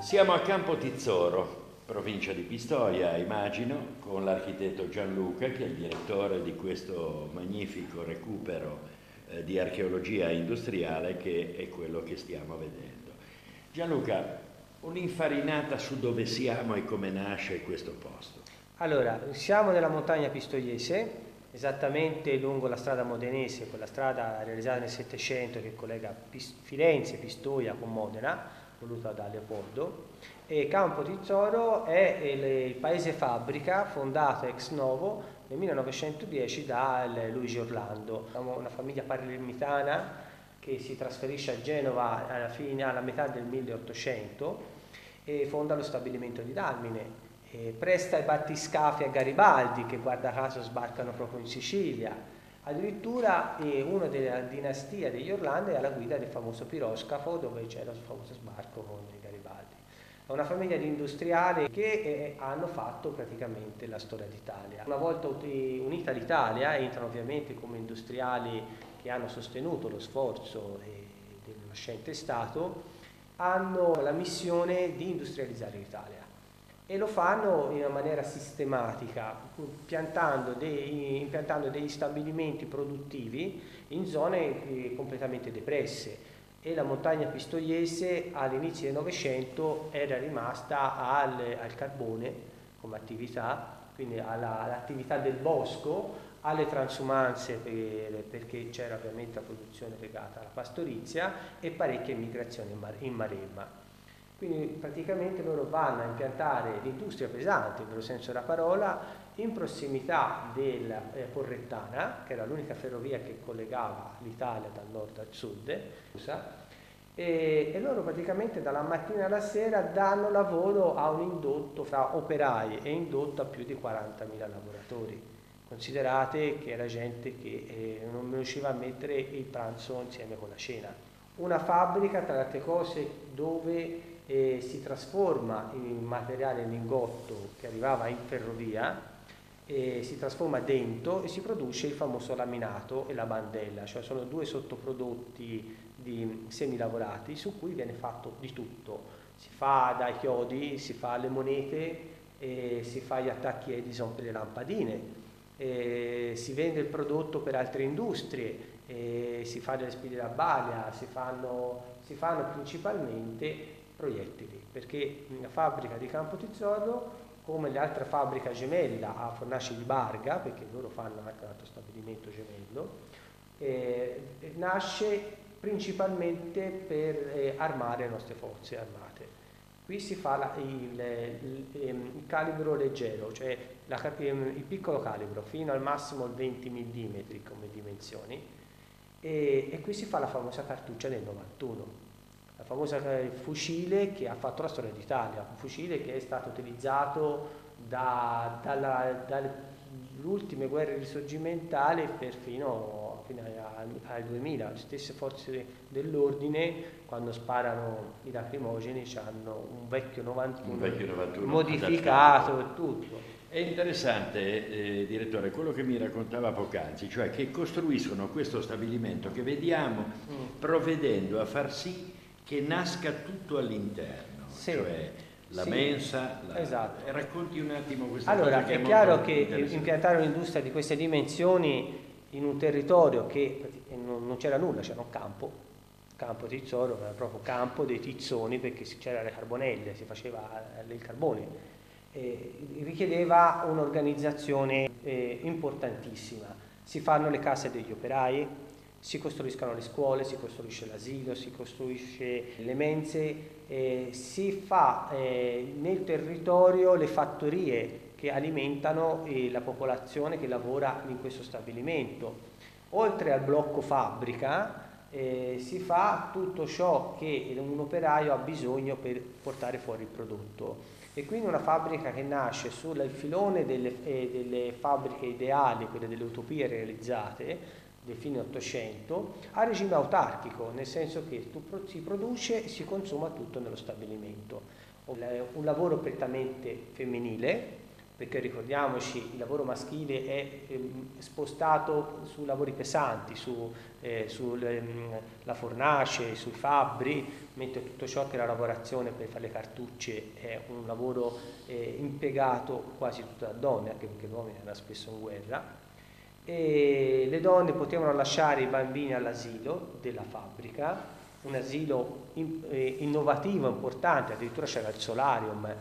Siamo a Campo Tizzoro, provincia di Pistoia, immagino, con l'architetto Gianluca, che è il direttore di questo magnifico recupero eh, di archeologia industriale che è quello che stiamo vedendo. Gianluca, un'infarinata su dove siamo e come nasce questo posto. Allora, siamo nella montagna pistoiese, esattamente lungo la strada modenese, quella strada realizzata nel Settecento che collega Firenze, Pistoia con Modena, voluta da Leopoldo. E Campo Tizzoro è il paese fabbrica fondato ex novo nel 1910 da Luigi Orlando, una famiglia palermitana che si trasferisce a Genova alla, fine, alla metà del 1800 e fonda lo stabilimento di Dalmine. Presta i battiscafi a Garibaldi che guarda caso sbarcano proprio in Sicilia Addirittura eh, una della dinastia degli Orlando è alla guida del famoso piroscafo dove c'era il famoso sbarco con Garibaldi. È una famiglia di industriali che eh, hanno fatto praticamente la storia d'Italia. Una volta unita l'Italia, entrano ovviamente come industriali che hanno sostenuto lo sforzo eh, del nascente Stato, hanno la missione di industrializzare l'Italia e lo fanno in una maniera sistematica, dei, impiantando degli stabilimenti produttivi in zone eh, completamente depresse. E la montagna pistoiese all'inizio del Novecento era rimasta al, al, carbone come attività, quindi alla, all'attività del bosco, alle transumanze per, perché c'era ovviamente la produzione legata alla pastorizia e parecchie migrazioni in Maremma. Quindi praticamente loro vanno a impiantare l'industria pesante, nel vero senso della parola, in prossimità della eh, Porrettana, che era l'unica ferrovia che collegava l'Italia dal nord al sud, e, e, loro praticamente dalla mattina alla sera danno lavoro a un indotto fra operai e indotto a più di 40.000 lavoratori. Considerate che era gente che eh, non riusciva a mettere il pranzo insieme con la cena. Una fabbrica, tra le altre cose, dove e si trasforma in materiale lingotto che arrivava in ferrovia e si trasforma dentro e si produce il famoso laminato e la bandella, cioè sono due sottoprodotti di semilavorati su cui viene fatto di tutto. Si fa dai chiodi, si fa le monete, si fa gli attacchi Edison per le lampadine, si vende il prodotto per altre industrie, si fa delle spille da baglia, si fanno, si fanno principalmente proiettili, perché la fabbrica di Campo Tizzolo, come le altre fabbriche gemella a Fornaci di Barga, perché loro fanno anche un altro stabilimento gemello, eh, nasce principalmente per eh, armare le nostre forze armate. Qui si fa la, il, il, ehm, il, calibro leggero, cioè la, ehm, il piccolo calibro, fino al massimo 20 mm come dimensioni, e, e qui si fa la famosa cartuccia del 91 la famosa eh, fucile che ha fatto la storia d'Italia, un fucile che è stato utilizzato da, dalle ultime guerre risorgimentali perfino fino al 2000. Le stesse forze dell'ordine quando sparano i lacrimogeni hanno un vecchio 91, un vecchio 91 modificato e tutto. È interessante, eh, direttore, quello che mi raccontava poc'anzi, cioè che costruiscono questo stabilimento che vediamo mm. provvedendo a far sì che nasca tutto all'interno, sì. cioè la sì. mensa. La... Esatto. Racconti un attimo questa allora, cosa. Allora, è, chiaro che impiantare un'industria di queste dimensioni in un territorio che non, c'era nulla, c'era un campo, campo tizzoro, era proprio campo dei tizzoni perché c'era le carbonelle, si faceva il carbone. Eh, richiedeva un'organizzazione eh, importantissima. Si fanno le case degli operai, si costruiscono le scuole, si costruisce l'asilo, si costruisce le mense, eh, si fa eh, nel territorio le fattorie che alimentano eh, la popolazione che lavora in questo stabilimento. Oltre al blocco fabbrica eh, si fa tutto ciò che un operaio ha bisogno per portare fuori il prodotto. E quindi una fabbrica che nasce sul filone delle, eh, delle fabbriche ideali, quelle delle utopie realizzate, del fine 800 a regime autarchico, nel senso che si produce e si consuma tutto nello stabilimento. un lavoro prettamente femminile, perché ricordiamoci il lavoro maschile è ehm, spostato su lavori pesanti, su, eh, sulla ehm, fornace, sui fabbri, mentre tutto ciò che è la lavorazione per fare le cartucce è un lavoro eh, impiegato quasi tutto da donne, anche perché gli uomini erano spesso in guerra. E le donne potevano lasciare i bambini all'asilo della fabbrica, un asilo in, eh, innovativo, importante, addirittura c'era il solarium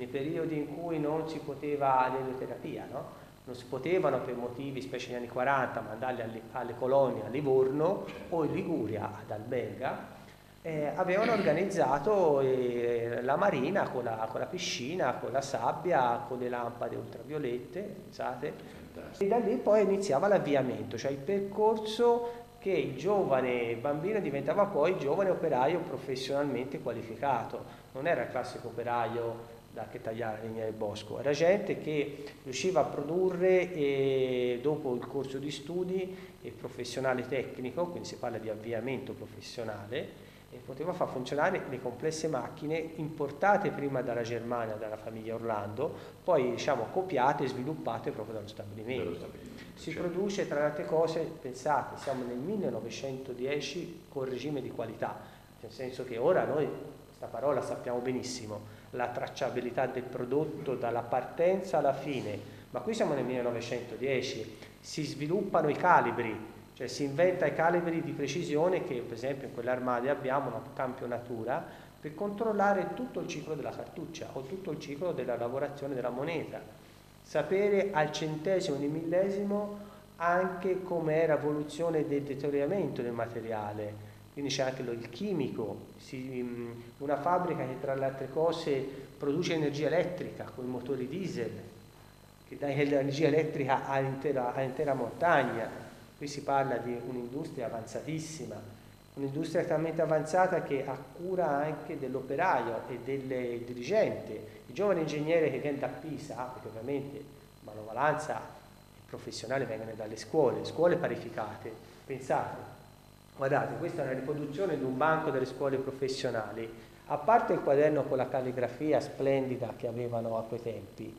nei periodi in cui non si poteva l'elioterapia, no? non si potevano per motivi, specie negli anni 40, mandarli alle, alle colonie a Livorno o in Liguria ad Alberga, eh, avevano organizzato eh, la marina con la, con la, piscina, con la sabbia, con le lampade ultraviolette, pensate? E da lì poi iniziava l'avviamento, cioè il percorso che il giovane bambino diventava poi giovane operaio professionalmente qualificato, non era il classico operaio da che tagliare legna del bosco, era gente che riusciva a produrre e dopo il corso di studi e professionale tecnico, quindi si parla di avviamento professionale, e poteva far funzionare le complesse macchine importate prima dalla Germania, dalla famiglia Orlando, poi diciamo copiate e sviluppate proprio dallo stabilimento. stabilimento si certo. produce tra le altre cose, pensate, siamo nel 1910 con regime di qualità, nel senso che ora noi questa parola sappiamo benissimo, la tracciabilità del prodotto dalla partenza alla fine, ma qui siamo nel 1910, si sviluppano i calibri, cioè si inventa i calibri di precisione che per esempio in quell'armadio abbiamo una campionatura per controllare tutto il ciclo della cartuccia o tutto il ciclo della lavorazione della moneta, sapere al centesimo di millesimo anche com'è l'evoluzione del deterioramento del materiale, quindi c'è anche il chimico, mm, una fabbrica che tra le altre cose produce energia elettrica con i motori diesel, che dà l'energia elettrica all'intera, all'intera montagna. Qui si parla di un'industria avanzatissima, un'industria talmente avanzata che ha cura anche dell'operaio e del dirigente. Il giovane ingegnere che viene da Pisa, perché ovviamente manovalanza e professionale vengono dalle scuole, scuole parificate, pensate, Guardate, questa è una riproduzione di un banco delle scuole professionali. A parte il quaderno con la calligrafia splendida che avevano a quei tempi,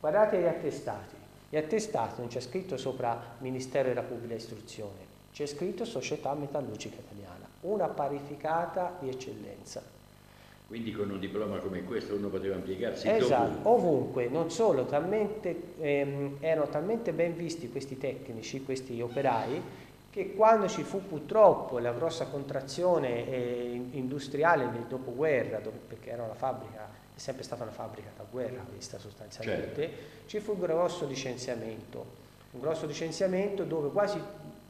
guardate gli attestati. Gli attestati non c'è scritto sopra Ministero della Pubblica Istruzione, c'è scritto Società Metallurgica Italiana, una parificata di eccellenza. Quindi con un diploma come questo uno poteva impiegarsi esatto, ovunque. ovunque, non solo, talmente, ehm, erano talmente ben visti questi tecnici, questi operai, che quando ci fu purtroppo la grossa contrazione eh, industriale nel dopoguerra, dove, perché era una fabbrica, è sempre stata una fabbrica da guerra questa sostanzialmente, certo. ci fu un grosso licenziamento, un grosso licenziamento dove quasi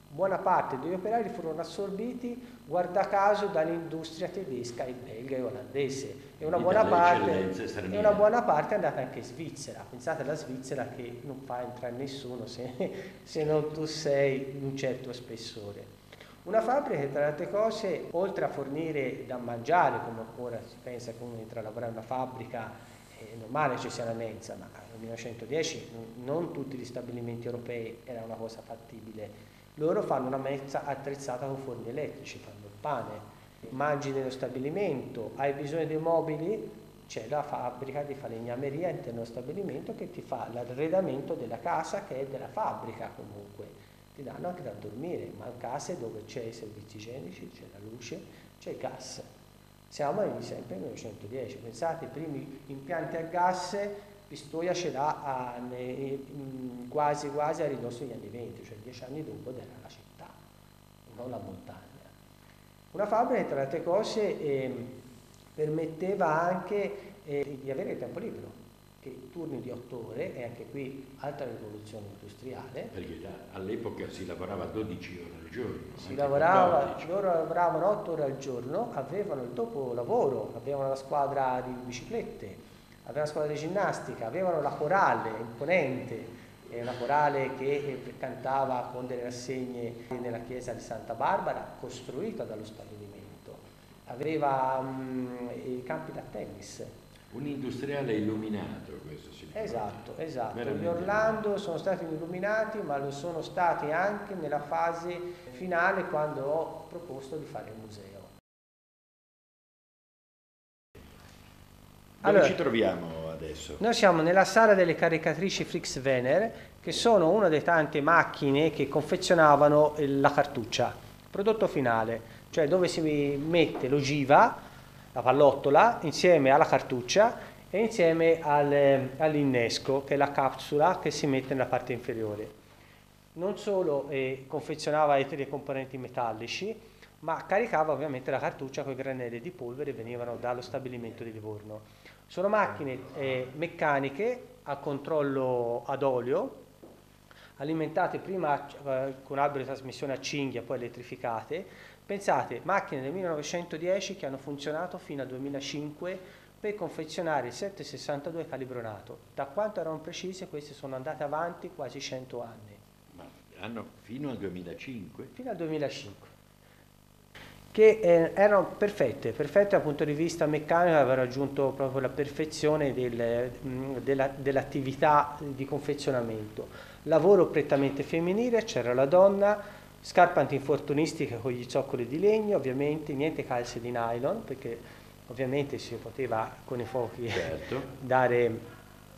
buona parte degli operai furono assorbiti, guarda caso, dall'industria tedesca e belga e olandese e una, buona parte, e una buona parte è andata anche in Svizzera. Pensate alla Svizzera che non fa entrare nessuno se, se non tu sei di un certo spessore. Una fabbrica che tra le altre cose, oltre a fornire da mangiare, come ora si pensa che uno entra a lavorare in una fabbrica, è normale ci sia la mensa, ma nel 1910 non tutti gli stabilimenti europei era una cosa fattibile loro fanno una mezza attrezzata con forni elettrici, fanno il pane, mangi nello stabilimento, hai bisogno dei mobili, c'è la fabbrica di falegnameria all'interno dello stabilimento che ti fa l'arredamento della casa che è della fabbrica comunque. Ti danno anche da dormire, ma in case dove c'è i servizi igienici, c'è la luce, c'è il gas. Siamo sempre nel 1910, pensate, i primi impianti a gas Pistoia ce l'ha quasi quasi a ridosso degli anni 20, cioè dieci anni dopo ed era la città, non la montagna. Una fabbrica, tra le altre cose, eh, permetteva anche eh, di avere tempo libero, che turni di otto ore, e anche qui altra rivoluzione industriale. Perché all'epoca si lavorava 12 ore al giorno. Si lavorava, loro lavoravano 8 ore al giorno, avevano il dopolavoro, avevano la squadra di biciclette, avevano la scuola di ginnastica, avevano la corale imponente, una corale che cantava con delle rassegne nella chiesa di Santa Barbara, costruita dallo stabilimento, aveva um, i campi da tennis. Un industriale illuminato questo si Esatto, esatto. Gli Orlando sono stati illuminati, ma lo sono stati anche nella fase finale quando ho proposto di fare il museo. Dove allora, ci troviamo adesso? Noi siamo nella sala delle caricatrici Flix Vener, che sono una delle tante macchine che confezionavano la cartuccia, prodotto finale, cioè dove si mette l'ogiva, la pallottola, insieme alla cartuccia e insieme al, all'innesco, che è la capsula che si mette nella parte inferiore. Non solo eh, confezionava dei componenti metallici, ma caricava ovviamente la cartuccia con i granelli di polvere che venivano dallo stabilimento di Livorno. Sono macchine eh, meccaniche a controllo ad olio, alimentate prima eh, con albero di trasmissione a cinghia, poi elettrificate. Pensate, macchine del 1910 che hanno funzionato fino al 2005 per confezionare il 762 calibronato. Da quanto erano precise, queste sono andate avanti quasi 100 anni. Ma hanno fino al 2005? Fino al 2005 che eh, erano perfette, perfette dal punto di vista meccanico, avevano raggiunto proprio la perfezione del, dell'attività di confezionamento. Lavoro prettamente femminile, c'era la donna, scarpa antinfortunistica con gli zoccoli di legno, ovviamente niente calze di nylon, perché ovviamente si poteva con i fuochi certo. dare,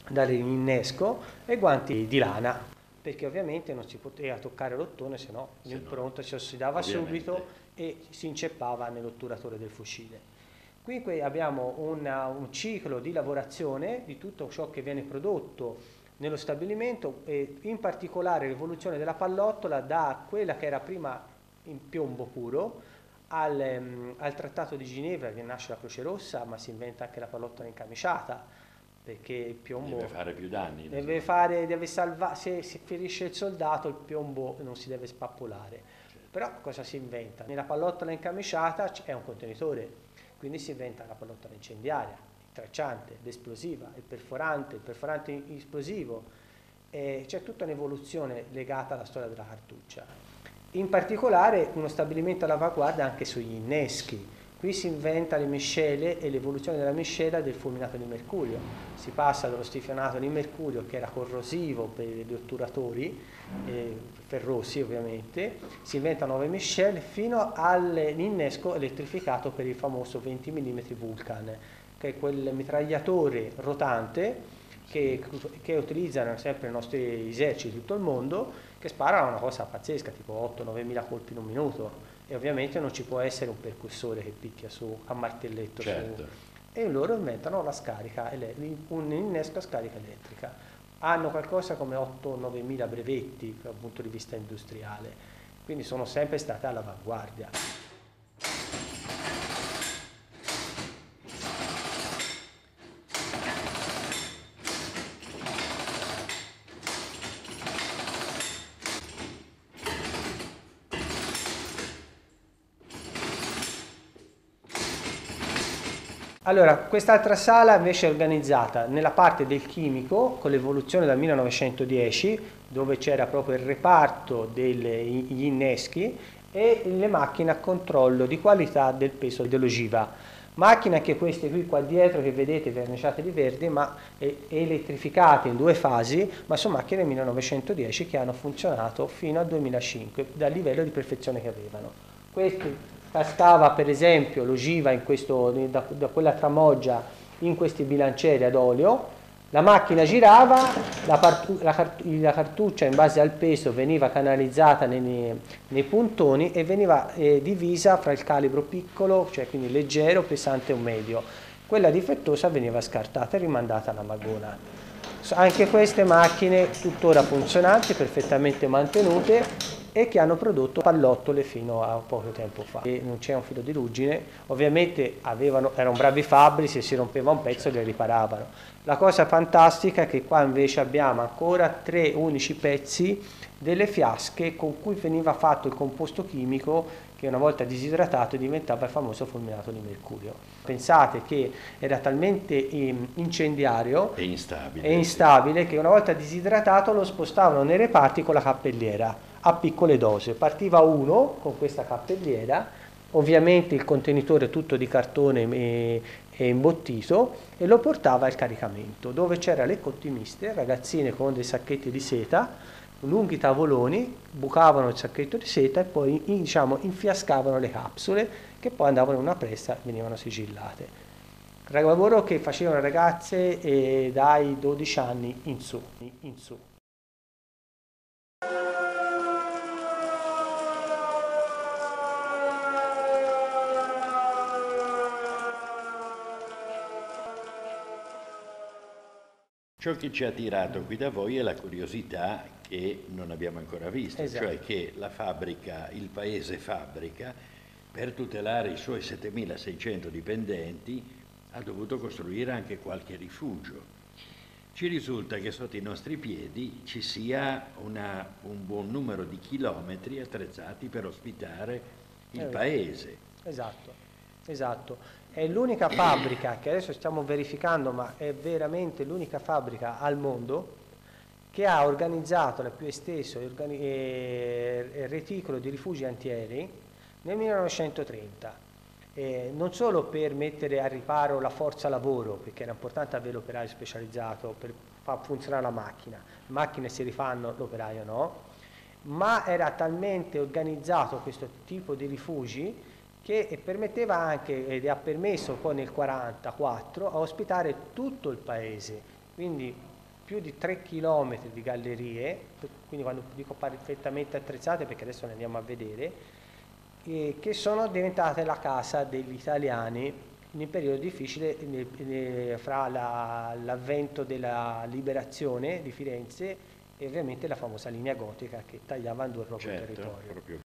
dare l'innesco, e guanti di lana, perché ovviamente non si poteva toccare l'ottone, se no l'impronta si ossidava ovviamente. subito e si inceppava nell'otturatore del fucile. Qui abbiamo una, un ciclo di lavorazione di tutto ciò che viene prodotto nello stabilimento e in particolare l'evoluzione della pallottola da quella che era prima in piombo puro al, um, al trattato di Ginevra che nasce la Croce Rossa ma si inventa anche la pallottola incamiciata perché il piombo deve fare più danni deve, fare, deve salvare se si ferisce il soldato il piombo non si deve spappolare però cosa si inventa? Nella pallottola incamiciata è un contenitore, quindi si inventa la pallottola incendiaria, il tracciante, l'esplosiva, il perforante, il perforante esplosivo. c'è tutta un'evoluzione legata alla storia della cartuccia. In particolare uno stabilimento all'avanguardia anche sugli inneschi, Qui si inventa le miscele e l'evoluzione della miscela del fulminato di mercurio. Si passa dallo stifionato di mercurio che era corrosivo per gli otturatori, eh, ferrosi ovviamente, si inventano nuove miscele fino all'innesco elettrificato per il famoso 20 mm Vulcan, che è quel mitragliatore rotante che, che, utilizzano sempre i nostri eserciti di tutto il mondo, che sparano una cosa pazzesca, tipo 8-9 mila colpi in un minuto e ovviamente non ci può essere un percussore che picchia su a martelletto certo. su, e loro inventano la scarica, un innesco a scarica elettrica. Hanno qualcosa come 8-9 mila brevetti dal punto di vista industriale, quindi sono sempre state all'avanguardia. Allora, quest'altra sala invece è organizzata nella parte del chimico con l'evoluzione dal 1910 dove c'era proprio il reparto degli inneschi e le macchine a controllo di qualità del peso dell'ogiva. Macchine anche queste qui qua dietro che vedete verniciate di verde ma elettrificate in due fasi, ma sono macchine del 1910 che hanno funzionato fino al 2005 dal livello di perfezione che avevano. Questi cascava per esempio l'ogiva da, da quella tramoggia in questi bilancieri ad olio, la macchina girava, la, partu, la, cart, la, cartuccia in base al peso veniva canalizzata nei, nei puntoni e veniva eh, divisa fra il calibro piccolo, cioè quindi leggero, pesante o medio. Quella difettosa veniva scartata e rimandata alla magona. Anche queste macchine tuttora funzionanti, perfettamente mantenute, e che hanno prodotto pallottole fino a poco tempo fa. E non c'è un filo di ruggine, ovviamente avevano, erano bravi fabbri, se si rompeva un pezzo li riparavano. La cosa fantastica è che qua invece abbiamo ancora tre unici pezzi delle fiasche con cui veniva fatto il composto chimico che una volta disidratato diventava il famoso fulminato di mercurio. Pensate che era talmente ehm, incendiario e instabile, e instabile che una volta disidratato lo spostavano nei reparti con la cappelliera a piccole dosi. Partiva uno con questa cappelliera, ovviamente il contenitore tutto di cartone e, e imbottito e lo portava al caricamento dove c'era le cottimiste, ragazzine con dei sacchetti di seta, lunghi tavoloni, bucavano il sacchetto di seta e poi diciamo, infiascavano le capsule che poi andavano in una pressa e venivano sigillate. lavoro che facevano ragazze eh, dai 12 anni in su. In su. Ciò che ci ha attirato qui da voi è la curiosità che non abbiamo ancora visto, Esatto. cioè che la fabbrica, il paese fabbrica, per tutelare i suoi 7600 dipendenti, ha dovuto costruire anche qualche rifugio. Ci risulta che sotto i nostri piedi ci sia una- un buon numero di chilometri attrezzati per ospitare il Eh, paese. Esatto, esatto. È l'unica fabbrica che adesso stiamo verificando, ma è veramente l'unica fabbrica al mondo che ha organizzato il più esteso reticolo di rifugi antiaerei nel 1930. Eh, non solo per mettere a riparo la forza lavoro, perché era importante avere l'operaio specializzato per far funzionare la macchina, le macchine si rifanno, l'operaio no, ma era talmente organizzato questo tipo di rifugi che permetteva anche, ed ha permesso poi nel 1944, a ospitare tutto il paese, quindi più di 3 km di gallerie, quindi quando dico perfettamente attrezzate perché adesso ne andiamo a vedere, eh, che sono diventate la casa degli italiani in un periodo difficile fra la- l'avvento della liberazione di Firenze e ovviamente la famosa linea gotica che tagliava in due il proprio Certo, territorio. proprio.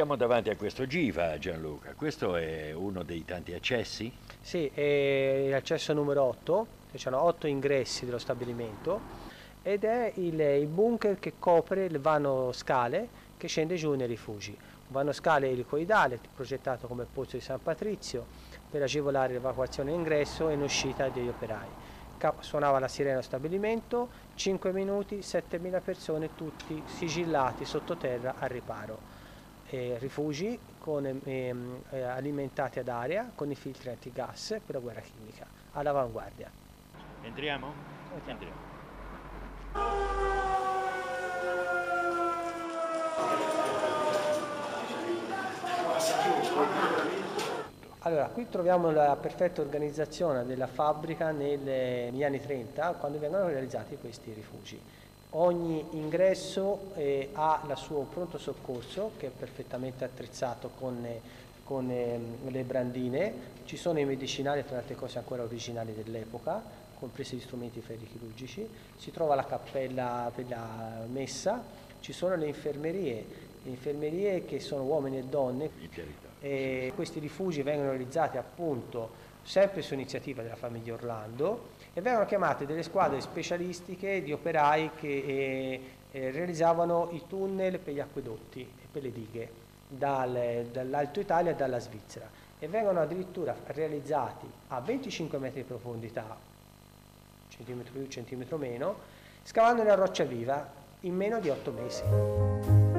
Siamo davanti a questo Giva, Gianluca. Questo è uno dei tanti accessi? Sì, è l'accesso numero 8, ci sono 8 ingressi dello stabilimento ed è il, il bunker che copre il vano scale che scende giù nei rifugi. Un vano scale elicoidale progettato come pozzo di San Patrizio per agevolare l'evacuazione in ingresso e in uscita degli operai. Suonava la sirena allo stabilimento, 5 minuti, 7.000 persone tutti sigillati sottoterra al riparo eh, rifugi con, ehm, eh, alimentati ad aria con i filtri antigas per la guerra chimica, all'avanguardia. Entriamo? Entriamo. Allora, qui troviamo la perfetta organizzazione della fabbrica nel- negli anni 30, quando vengono realizzati questi rifugi. Ogni ingresso eh, ha il suo pronto soccorso, che è perfettamente attrezzato con, eh, con, ehm, le brandine. Ci sono i medicinali, tra le altre cose ancora originali dell'epoca, compresi gli strumenti ferrochirurgici. Si trova la cappella per la messa, ci sono le infermerie, le infermerie che sono uomini e donne e questi rifugi vengono realizzati appunto sempre su iniziativa della famiglia Orlando e vengono chiamate delle squadre specialistiche di operai che eh, eh, realizzavano i tunnel per gli acquedotti e per le dighe dal- dall'Alto Italia e dalla Svizzera e vengono addirittura realizzati a 25 metri di profondità, centimetro più, centimetro meno, scavando nella roccia viva in meno di 8 mesi.